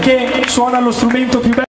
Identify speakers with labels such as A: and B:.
A: perché suona lo strumento più bello.